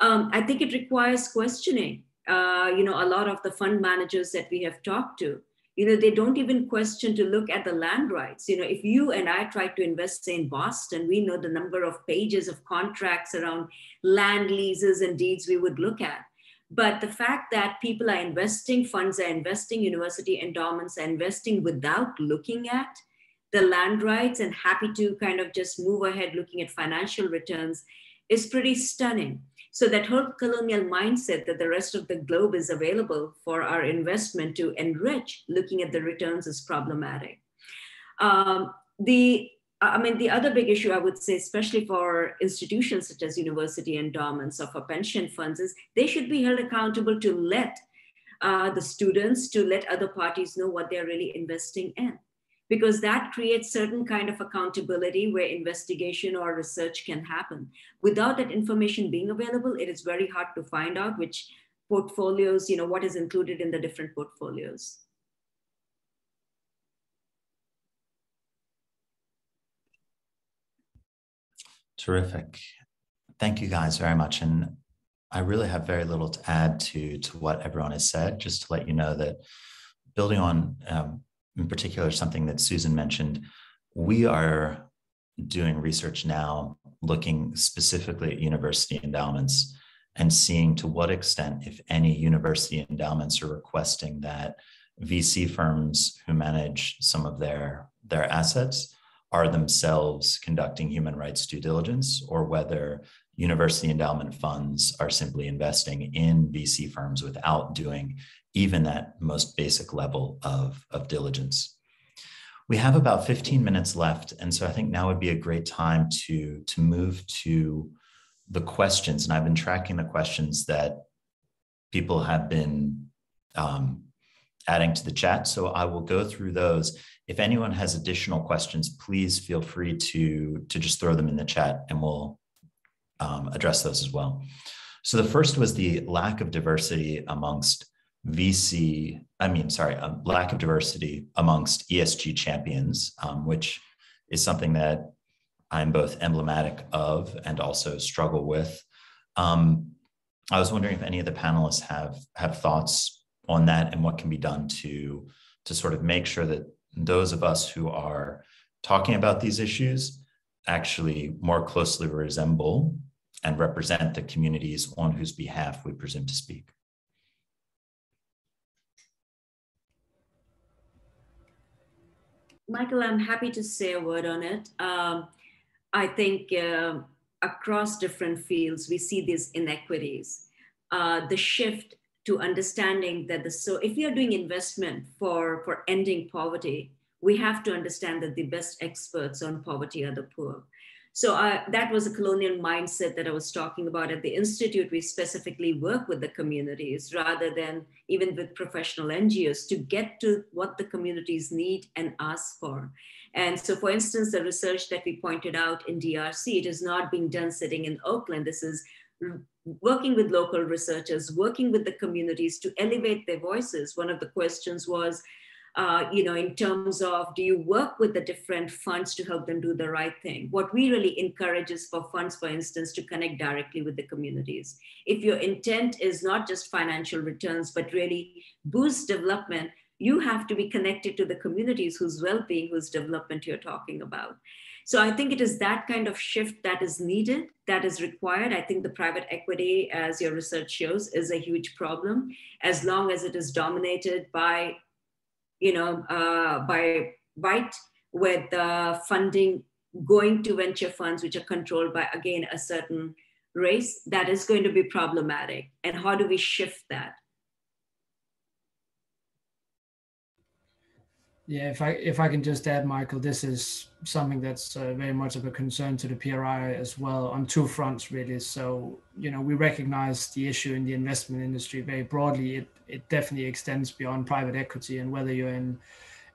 Um, I think it requires questioning. Uh, you know, a lot of the fund managers that we have talked to, you know, they don't even question to look at the land rights. You know, if you and I try to invest, say, in Boston, we know the number of pages of contracts around land leases and deeds we would look at. But the fact that people are investing, funds are investing, university endowments are investing without looking at the land rights and happy to kind of just move ahead looking at financial returns is pretty stunning. So that whole colonial mindset that the rest of the globe is available for our investment to enrich, looking at the returns is problematic. Um, the I mean, the other big issue I would say, especially for institutions such as university endowments or for pension funds, is they should be held accountable to let uh, the students, to let other parties know what they're really investing in because that creates certain kind of accountability where investigation or research can happen. Without that information being available, it is very hard to find out which portfolios, you know, what is included in the different portfolios. Terrific. Thank you guys very much. And I really have very little to add to, to what everyone has said, just to let you know that building on um, in particular, something that Susan mentioned, we are doing research now looking specifically at university endowments and seeing to what extent, if any, university endowments are requesting that VC firms who manage some of their, their assets are themselves conducting human rights due diligence, or whether university endowment funds are simply investing in VC firms without doing even that most basic level of, of diligence. We have about 15 minutes left. And so I think now would be a great time to, to move to the questions. And I've been tracking the questions that people have been um, adding to the chat. So I will go through those. If anyone has additional questions, please feel free to, to just throw them in the chat and we'll um, address those as well. So the first was the lack of diversity amongst VC, I mean, sorry, a lack of diversity amongst ESG champions, um, which is something that I'm both emblematic of and also struggle with. Um, I was wondering if any of the panelists have have thoughts on that and what can be done to to sort of make sure that those of us who are talking about these issues actually more closely resemble and represent the communities on whose behalf we presume to speak. Michael, I'm happy to say a word on it. Um, I think uh, across different fields, we see these inequities. Uh, the shift to understanding that the so if are doing investment for for ending poverty, we have to understand that the best experts on poverty are the poor. So uh, that was a colonial mindset that I was talking about at the Institute. We specifically work with the communities rather than even with professional NGOs to get to what the communities need and ask for. And so, for instance, the research that we pointed out in DRC, it is not being done sitting in Oakland. This is working with local researchers, working with the communities to elevate their voices. One of the questions was, uh, you know, in terms of do you work with the different funds to help them do the right thing? What we really encourage is for funds, for instance, to connect directly with the communities. If your intent is not just financial returns, but really boost development, you have to be connected to the communities whose well-being, whose development you're talking about. So I think it is that kind of shift that is needed, that is required. I think the private equity, as your research shows, is a huge problem as long as it is dominated by you know, uh, by right with the funding going to venture funds, which are controlled by, again, a certain race, that is going to be problematic. And how do we shift that? Yeah, if I if I can just add, Michael, this is something that's uh, very much of a concern to the PRI as well on two fronts, really. So you know we recognize the issue in the investment industry very broadly. It it definitely extends beyond private equity, and whether you're in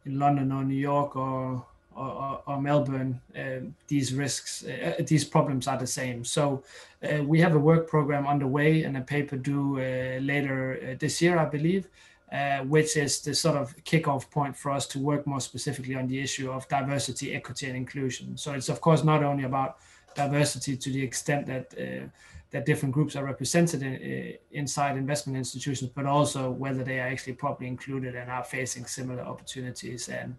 in London or New York or or, or Melbourne, uh, these risks, uh, these problems are the same. So uh, we have a work program underway and a paper due uh, later uh, this year, I believe, uh, which is the sort of kickoff point for us to work more specifically on the issue of diversity, equity, and inclusion. So it's of course not only about diversity to the extent that uh, that different groups are represented in, uh, inside investment institutions, but also whether they are actually properly included and are facing similar opportunities and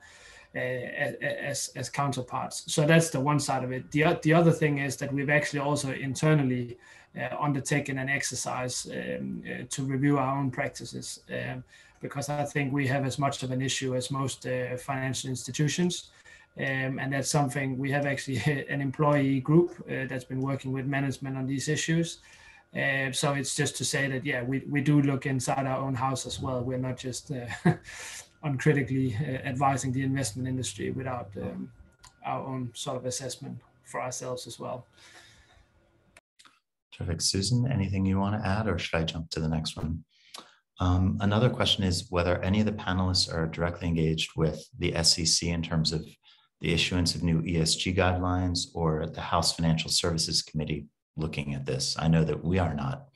uh, as as counterparts. So that's the one side of it. The the other thing is that we've actually also internally uh, undertaken an exercise um, uh, to review our own practices um, because I think we have as much of an issue as most uh, financial institutions. Um, and that's something we have actually [laughs] an employee group uh, that's been working with management on these issues. Uh, so it's just to say that yeah, we, we do look inside our own house as well. We're not just uh, [laughs] uncritically uh, advising the investment industry without um, our own sort of assessment for ourselves as well. Terrific. Susan, anything you want to add, or should I jump to the next one? Um, another question is whether any of the panelists are directly engaged with the SEC in terms of the issuance of new ESG guidelines or the House Financial Services Committee looking at this. I know that we are not.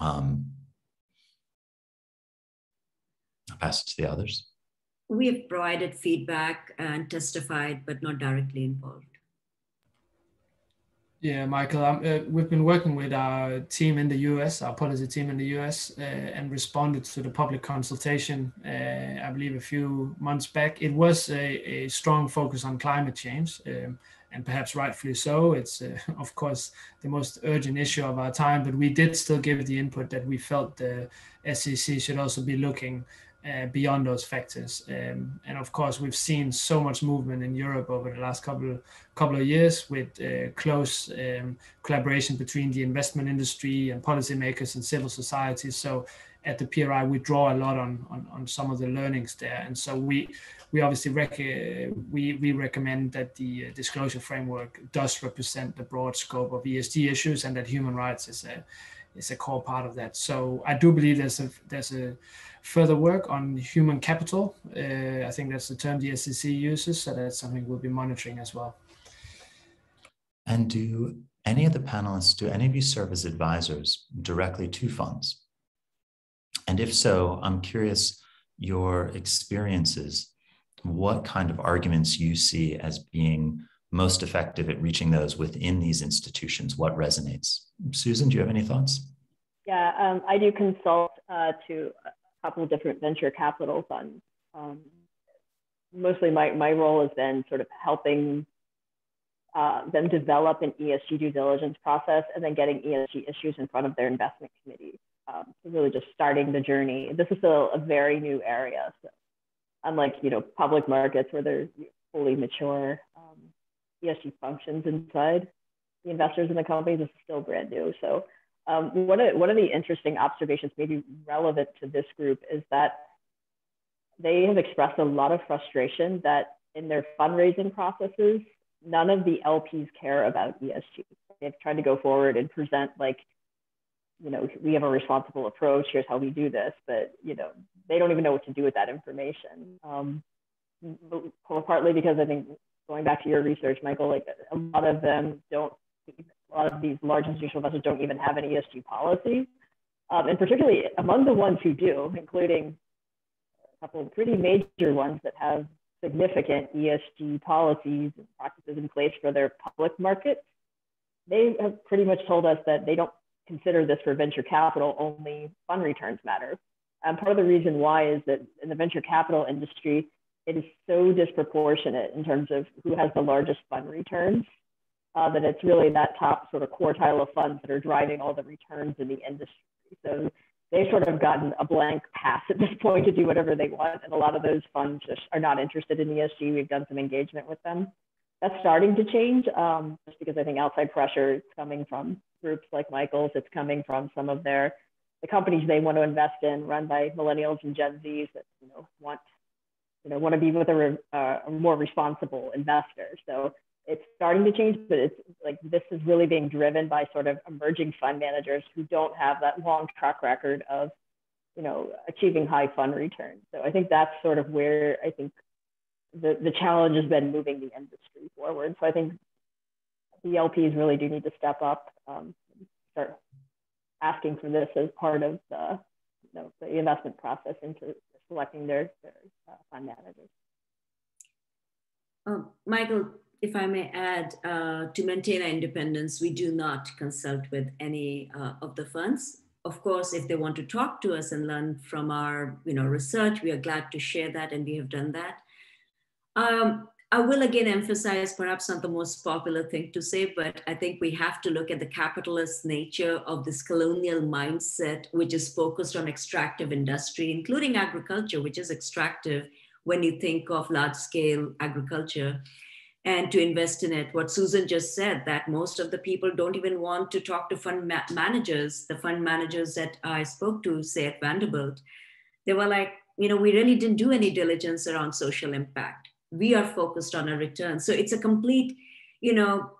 Um, I'll pass it to the others. We have provided feedback and testified, but not directly involved. Yeah, Michael, um, uh, we've been working with our team in the US, our policy team in the US, uh, and responded to the public consultation, uh, I believe, a few months back. It was a, a strong focus on climate change, um, and perhaps rightfully so. It's, uh, [laughs] of course, the most urgent issue of our time, but we did still give the input that we felt the SEC should also be looking uh, beyond those factors. Um, and of course, we've seen so much movement in Europe over the last couple couple of years with uh, close um, collaboration between the investment industry and policymakers and civil society. So at the PRI, we draw a lot on, on, on some of the learnings there. And so we we obviously rec- we, we recommend that the uh, disclosure framework does represent the broad scope of ESG issues and that human rights is a is a core part of that. So I do believe there's a there's a further work on human capital. Uh, I think that's the term the SEC uses, so that's something we'll be monitoring as well. And do any of the panelists, do any of you serve as advisors directly to funds? And if so, I'm curious your experiences, what kind of arguments you see as being most effective at reaching those within these institutions? What resonates? Susan, do you have any thoughts? Yeah, um, I do consult uh, to couple different venture capital funds. Um, mostly my, my role has been sort of helping uh, them develop an ESG due diligence process and then getting ESG issues in front of their investment committee. Um, so really just starting the journey. This is still a very new area. So unlike, you know, public markets where there's fully mature um, ESG functions inside the investors in the companies, this is still brand new. So um, one, of, one of the interesting observations, maybe relevant to this group, is that they have expressed a lot of frustration that in their fundraising processes, none of the LPs care about ESG. They've tried to go forward and present like, you know, we have a responsible approach. Here's how we do this, but you know, they don't even know what to do with that information. Um, partly because I think going back to your research, Michael, like a lot of them don't a lot of these large institutional investors don't even have an ESG policy. Um, and particularly among the ones who do, including a couple of pretty major ones that have significant ESG policies and practices in place for their public markets, they have pretty much told us that they don't consider this for venture capital, only fund returns matter. And part of the reason why is that in the venture capital industry, it is so disproportionate in terms of who has the largest fund returns uh, that it's really that top sort of quartile of funds that are driving all the returns in the industry. So they've sort of gotten a blank pass at this point to do whatever they want. And a lot of those funds just are not interested in ESG. We've done some engagement with them. That's starting to change um, just because I think outside pressure is coming from groups like Michael's. It's coming from some of their the companies they want to invest in run by millennials and Gen Zs that you know want you know, want to be with a, uh, a more responsible investor. So it's starting to change, but it's like this is really being driven by sort of emerging fund managers who don't have that long track record of, you know, achieving high fund returns. So I think that's sort of where I think the, the challenge has been moving the industry forward. So I think the LPs really do need to step up, um, start asking for this as part of the, you know, the investment process into selecting their, their uh, fund managers. Um, Michael, if I may add, uh, to maintain our independence, we do not consult with any uh, of the funds. Of course, if they want to talk to us and learn from our you know, research, we are glad to share that, and we have done that. Um, I will again emphasize perhaps not the most popular thing to say, but I think we have to look at the capitalist nature of this colonial mindset, which is focused on extractive industry, including agriculture, which is extractive when you think of large scale agriculture, and to invest in it. What Susan just said, that most of the people don't even want to talk to fund ma- managers. The fund managers that I spoke to, say at Vanderbilt, they were like, you know, we really didn't do any diligence around social impact we are focused on a return. So it's a complete, you know,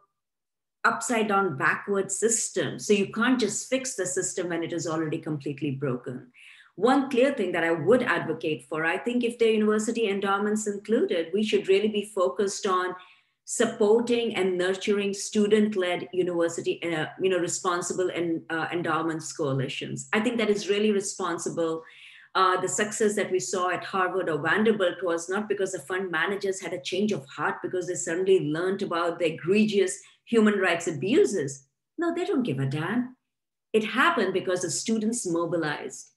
upside down backward system. So you can't just fix the system when it is already completely broken. One clear thing that I would advocate for, I think if the university endowments included, we should really be focused on supporting and nurturing student-led university, uh, you know, responsible and uh, endowments coalitions. I think that is really responsible uh, the success that we saw at Harvard or Vanderbilt was not because the fund managers had a change of heart because they suddenly learned about the egregious human rights abuses. No, they don't give a damn. It happened because the students mobilized.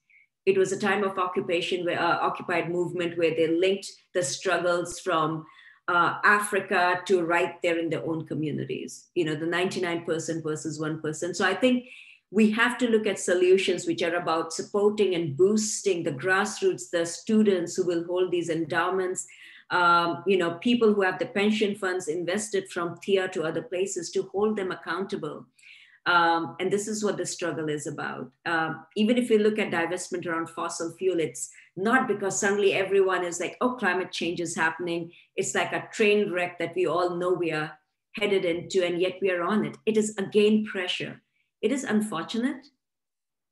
It was a time of occupation, where, uh, occupied movement, where they linked the struggles from uh, Africa to right there in their own communities. You know, the 99% versus 1%. So I think we have to look at solutions which are about supporting and boosting the grassroots, the students who will hold these endowments, um, you know, people who have the pension funds invested from TIAA to other places to hold them accountable. Um, and this is what the struggle is about. Um, even if we look at divestment around fossil fuel, it's not because suddenly everyone is like, oh, climate change is happening. It's like a train wreck that we all know we are headed into, and yet we are on it. It is again pressure it is unfortunate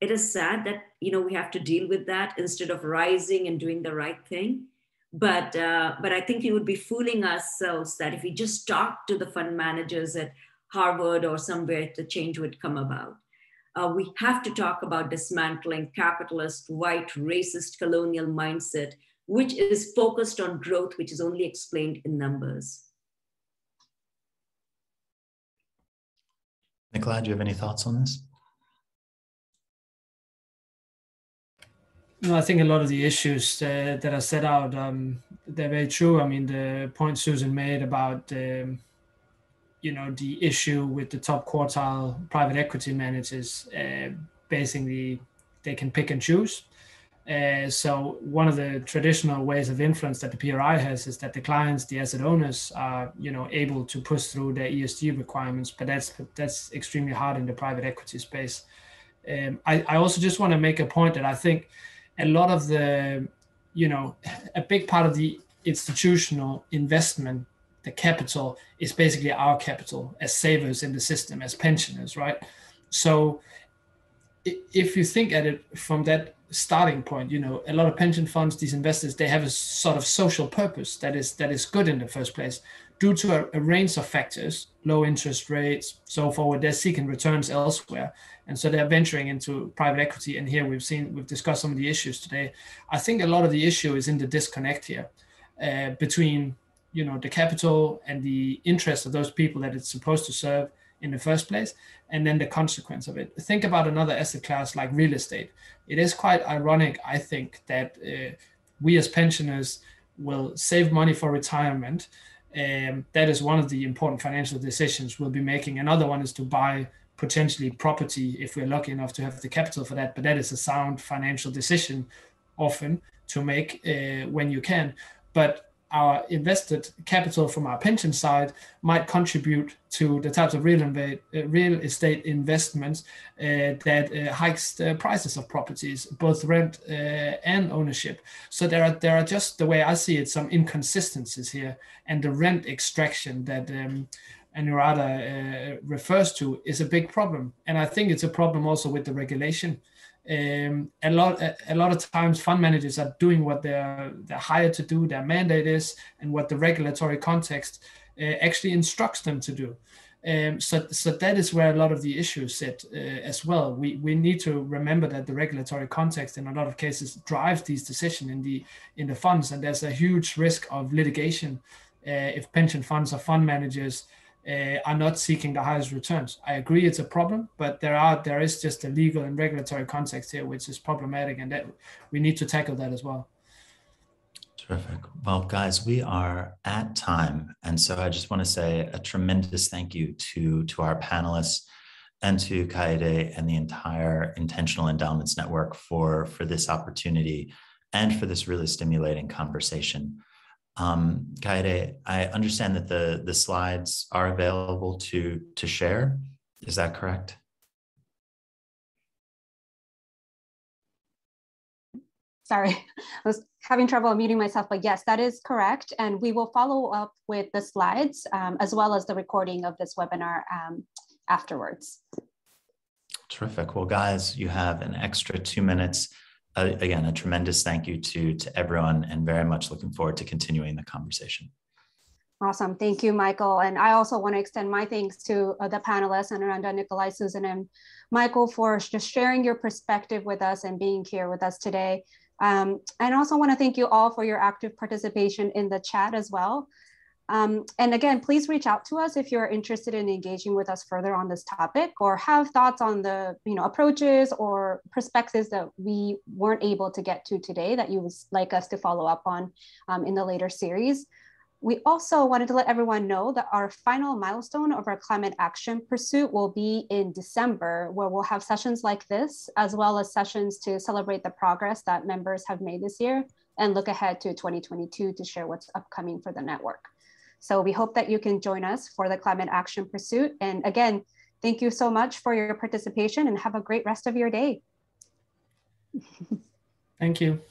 it is sad that you know we have to deal with that instead of rising and doing the right thing but uh, but i think we would be fooling ourselves that if we just talk to the fund managers at harvard or somewhere the change would come about uh, we have to talk about dismantling capitalist white racist colonial mindset which is focused on growth which is only explained in numbers Nicola, do you have any thoughts on this? No, I think a lot of the issues uh, that are set out, um, they're very true. I mean, the point Susan made about, um, you know, the issue with the top quartile private equity managers, uh, basically they can pick and choose. Uh, so one of the traditional ways of influence that the PRI has is that the clients, the asset owners, are you know able to push through their ESG requirements, but that's that's extremely hard in the private equity space. Um, I, I also just want to make a point that I think a lot of the, you know, a big part of the institutional investment, the capital is basically our capital as savers in the system, as pensioners, right? So if you think at it from that starting point you know a lot of pension funds these investors they have a sort of social purpose that is that is good in the first place due to a, a range of factors low interest rates so forward. They're seeking returns elsewhere. And so they're venturing into private equity. And here we've seen we've discussed some of the issues today. I think a lot of the issue is in the disconnect here uh, between you know the capital and the interest of those people that it's supposed to serve in the first place and then the consequence of it. Think about another asset class like real estate. It is quite ironic i think that uh, we as pensioners will save money for retirement. Um, that is one of the important financial decisions we'll be making. Another one is to buy potentially property if we're lucky enough to have the capital for that but that is a sound financial decision often to make uh, when you can. But our invested capital from our pension side might contribute to the types of real, uh, real estate investments uh, that uh, hikes the prices of properties, both rent uh, and ownership. So there are there are just the way I see it some inconsistencies here, and the rent extraction that. Um, Anuradha uh, refers to is a big problem, and I think it's a problem also with the regulation um, a lot a, lot of times fund managers are doing what they're they're hired to do their mandate is and what the regulatory context uh, actually instructs them to do um, so, so that is where a lot of the issues sit uh, as well. We, we need to remember that the regulatory context in a lot of cases drives these decisions in the in the funds, and there's a huge risk of litigation uh, if pension funds or fund managers uh, are not seeking the highest returns. I agree it's a problem, but there are there is just a legal and regulatory context here which is problematic, and that we need to tackle that as well. Terrific. Well, guys, we are at time, and so I just want to say a tremendous thank you to to our panelists and to Kaede and the entire Intentional Endowments Network for for this opportunity and for this really stimulating conversation. Um, Kaede, I understand that the, the slides are available to, to share. Is that correct? Sorry, [laughs] I was having trouble muting myself, but yes, that is correct. And we will follow up with the slides um, as well as the recording of this webinar um, afterwards. Terrific. Well, guys, you have an extra two minutes uh, again, a tremendous thank you to, to everyone and very much looking forward to continuing the conversation. Awesome. Thank you, Michael. And I also want to extend my thanks to uh, the panelists, Anuradha, Nikolai, Susan, and Michael for just sharing your perspective with us and being here with us today. Um, and also want to thank you all for your active participation in the chat as well. Um, and again, please reach out to us if you're interested in engaging with us further on this topic or have thoughts on the you know, approaches or perspectives that we weren't able to get to today that you would like us to follow up on um, in the later series. We also wanted to let everyone know that our final milestone of our climate action pursuit will be in December, where we'll have sessions like this, as well as sessions to celebrate the progress that members have made this year and look ahead to 2022 to share what's upcoming for the network. So we hope that you can join us for the climate action pursuit. And again, thank you so much for your participation and have a great rest of your day. Thank you.